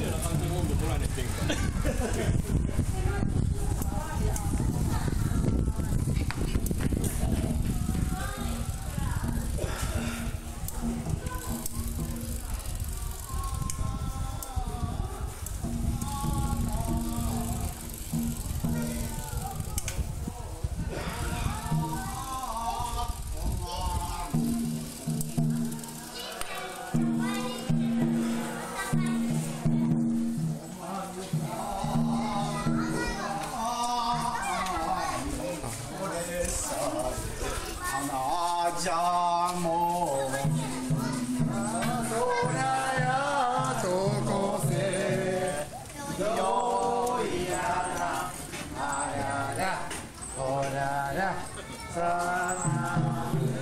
みたいな感じで温度取られてんか。じゃもうやとこせよいやらららさあ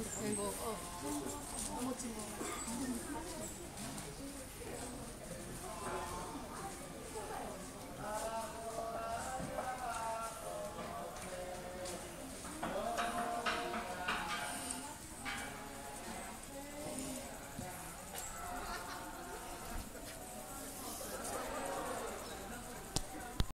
이거 어. 어머 지